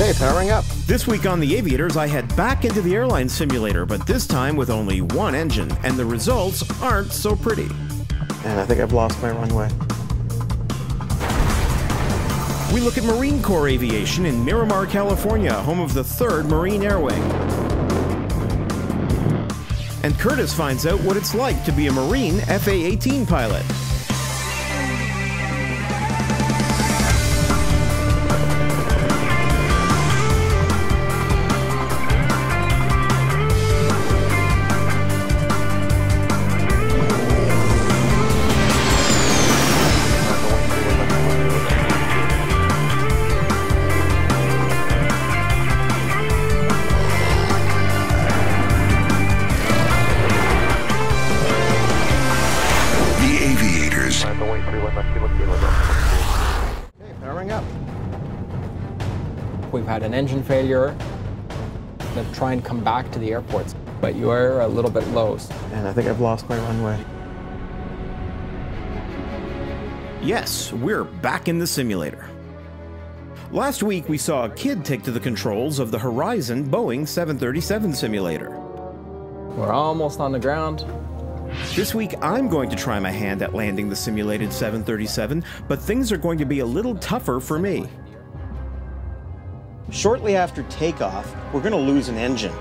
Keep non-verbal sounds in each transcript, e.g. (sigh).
Okay, powering up. This week on The Aviators, I head back into the airline simulator, but this time with only one engine, and the results aren't so pretty. And I think I've lost my runway. We look at Marine Corps Aviation in Miramar, California, home of the 3rd Marine Air Wing. And Kurtis finds out what it's like to be a Marine FA 18 pilot. Had an engine failure. To try and come back to the airports, but you are a little bit low. And I think I've lost my runway. Yes, we're back in the simulator. Last week, we saw a kid take to the controls of the Horizon Boeing 737 simulator. We're almost on the ground. This week, I'm going to try my hand at landing the simulated 737, but things are going to be a little tougher for me. Shortly after takeoff, we're going to lose an engine.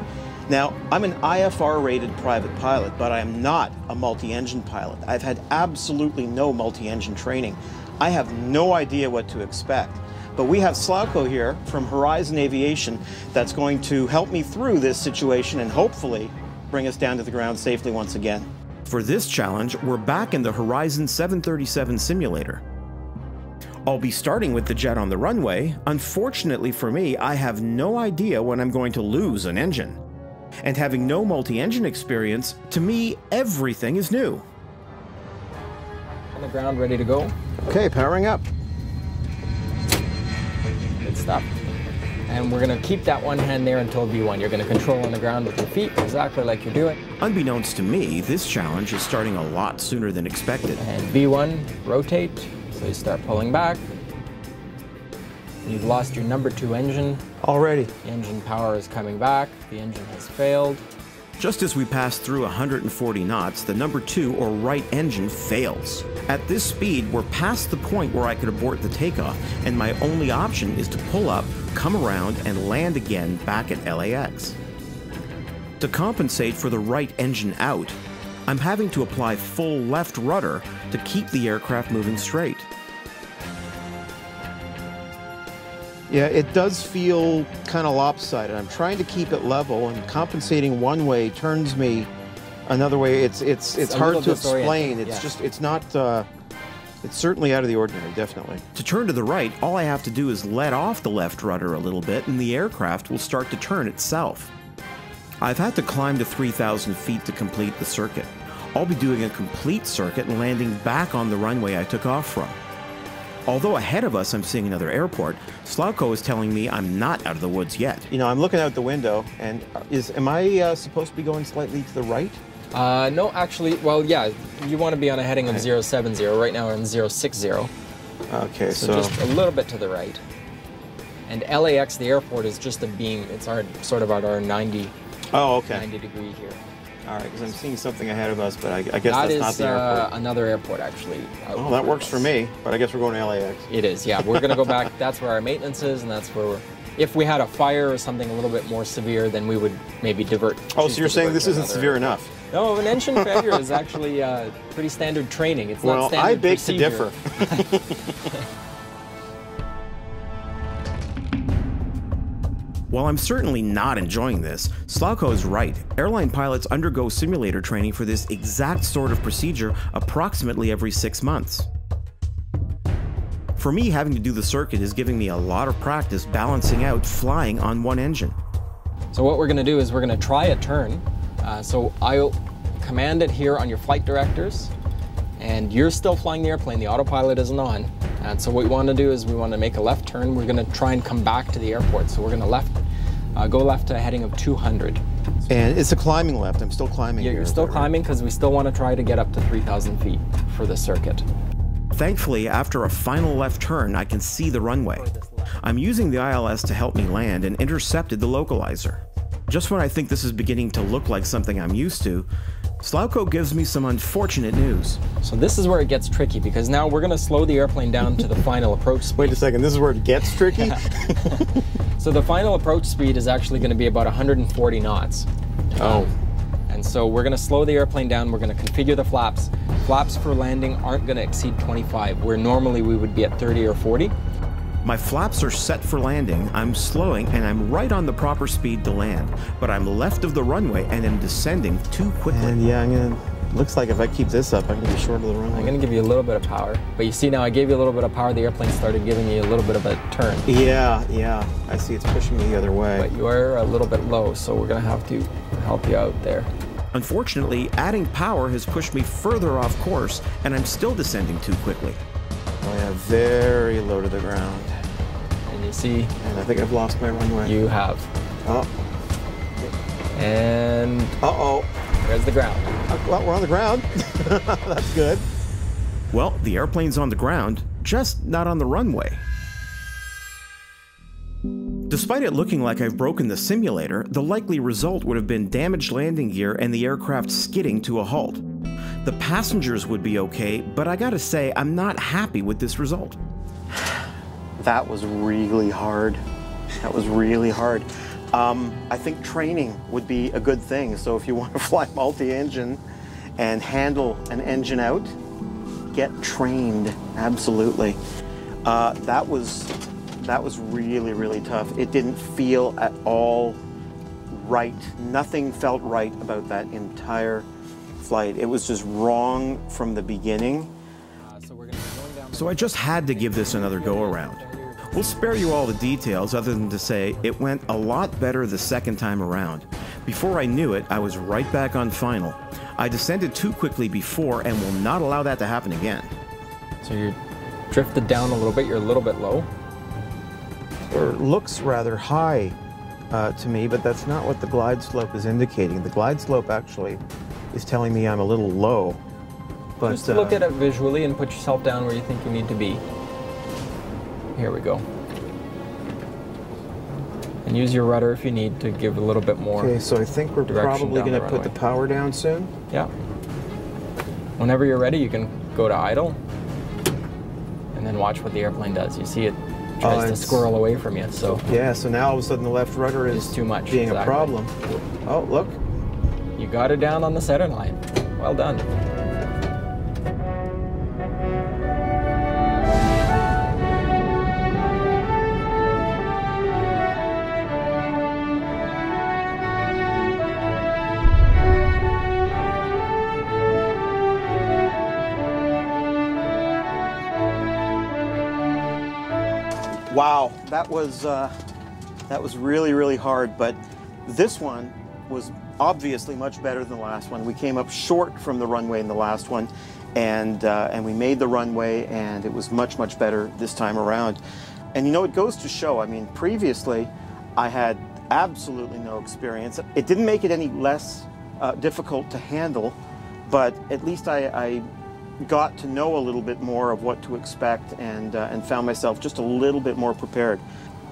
Now, I'm an IFR rated private pilot, but I am not a multi engine pilot. I've had absolutely no multi engine training. I have no idea what to expect. But we have Slavko here from Horizon Aviation that's going to help me through this situation and hopefully bring us down to the ground safely once again. For this challenge, we're back in the Horizon 737 simulator. I'll be starting with the jet on the runway. Unfortunately for me, I have no idea when I'm going to lose an engine. And having no multi engine experience, to me, everything is new. On the ground, ready to go. Okay, powering up. Good stuff. And we're gonna keep that one hand there until V1. You're gonna control on the ground with your feet, exactly like you're doing. Unbeknownst to me, this challenge is starting a lot sooner than expected. And V1, rotate. So you start pulling back. You've lost your number two engine. Already. The engine power is coming back. The engine has failed. Just as we pass through 140 knots, the number two or right engine fails. At this speed, we're past the point where I could abort the takeoff, and my only option is to pull up, come around, and land again back at LAX. To compensate for the right engine out, I'm having to apply full left rudder to keep the aircraft moving straight. Yeah, it does feel kind of lopsided. I'm trying to keep it level, and compensating one way turns me another way. It's it's it's, a hard to explain. It's yeah. just it's not. Uh, it's certainly out of the ordinary, definitely. To turn to the right, all I have to do is let off the left rudder a little bit and the aircraft will start to turn itself. I've had to climb to 3,000 feet to complete the circuit. I'll be doing a complete circuit and landing back on the runway I took off from. Although ahead of us I'm seeing another airport, Slavko is telling me I'm not out of the woods yet. You know, I'm looking out the window, and is am I uh, supposed to be going slightly to the right? Uh, no, actually, well, yeah, you want to be on a heading of 070. Right now we're in 060. Okay, So, so, just a little bit to the right. And LAX, the airport, is just abeam. It's our sort of at our 90, oh, okay, 90 degree here. all right. Because I'm seeing something ahead of us, but I, I guess That that's is not the uh, airport. another airport, actually. oh, that works for me, but I guess we're going to LAX. It is, yeah. We're going to go back. (laughs) That's where our maintenance is, and that's where we're. If we had a fire or something a little bit more severe, then we would maybe divert. Oh, so you're saying this isn't severe airport. enough? No, an engine (laughs) failure is actually uh, pretty standard training. It's Well, not standard I beg to differ. (laughs) While I'm certainly not enjoying this, Slavko is right. Airline pilots undergo simulator training for this exact sort of procedure approximately every six months. For me, having to do the circuit is giving me a lot of practice balancing out flying on one engine. So what we're going to do is we're going to try a turn. Uh, so I'll command it here on your flight directors, and you're still flying the airplane. The autopilot isn't on. And so what we want to do is we want to make a left turn. We're going to try and come back to the airport. So we're going to left, uh, go left to a heading of 200. And it's a climbing left. I'm still climbing. You're, here, you're still right? climbing because we still want to try to get up to 3,000 feet for the circuit. Thankfully, after a final left turn, I can see the runway. I'm using the ILS to help me land and intercepted the localizer. Just when I think this is beginning to look like something I'm used to, Slavko gives me some unfortunate news. So this is where it gets tricky because now we're going to slow the airplane down to the (laughs) final approach speed. Wait a second, this is where it gets tricky? (laughs) So the final approach speed is actually going to be about 140 knots. oh. And so we're going to slow the airplane down. We're going to configure the flaps. Flaps for landing aren't going to exceed 25, where normally we would be at 30 or 40. My flaps are set for landing, I'm slowing, and I'm right on the proper speed to land, but I'm left of the runway and am descending too quickly. And yeah, I'm gonna. Looks like if I keep this up, I'm gonna be short of the runway. I'm going to give you a little bit of power. But you see now I gave you a little bit of power. The airplane started giving you a little bit of a turn. Yeah, yeah. I see it's pushing me the other way. But you are a little bit low, so we're going to have to help you out there. Unfortunately, adding power has pushed me further off course, and I'm still descending too quickly. Oh yeah, very low to the ground. And you see And I think I've lost my runway. you have. Oh. And Uh oh. there's the ground. Well, we're on the ground. (laughs) That's good. Well, the airplane's on the ground, just not on the runway. Despite it looking like I've broken the simulator, the likely result would have been damaged landing gear and the aircraft skidding to a halt. The passengers would be okay, but I gotta say, I'm not happy with this result. That was really hard. That was really hard. Um, I think training would be a good thing. So if you (laughs) want to fly multi-engine and handle an engine out, get trained. Absolutely. Uh, that was that was really really tough. It didn't feel at all right. Nothing felt right about that entire flight. It was just wrong from the beginning. Uh, so we're going to be going down. So I just had to give this another go around. We'll spare you all the details other than to say it went a lot better the second time around. Before I knew it, I was right back on final. I descended too quickly before and will not allow that to happen again. So you're drifted down a little bit. You're a little bit low. Or looks rather high uh, to me, but that's not what the glide slope is indicating. The glide slope actually is telling me I'm a little low. But Just look uh, at it visually and put yourself down where you think you need to be. Here we go. And use your rudder if you need to give a little bit more. Okay, so I think we're probably going to put the power down soon. Yeah. Whenever you're ready, you can go to idle and then watch what the airplane does. You see it oh, tries to Oh, squirrel away from you. So Yeah, so now all of a sudden the left rudder is It's too much, being a problem. Oh, look. you got it down on the center line. Well done. Wow, that was uh, that was really really hard. But this one was obviously much better than the last one. We came up short from the runway in the last one, and uh, and we made the runway, and it was much much better this time around. And you know, it goes to show. I mean, previously, I had absolutely no experience. It didn't make it any less uh, difficult to handle, but at least I, I got to know a little bit more of what to expect and, uh, and found myself just a little bit more prepared.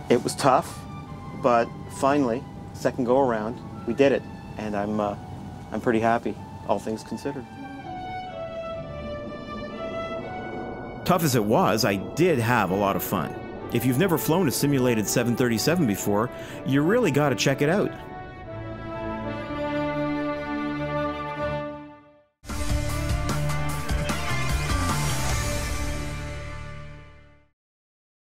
It was tough, but finally, second go around, we did it, and I'm, uh, I'm pretty happy, all things considered. Tough as it was, I did have a lot of fun. If you've never flown a simulated 737 before, you really gotta check it out.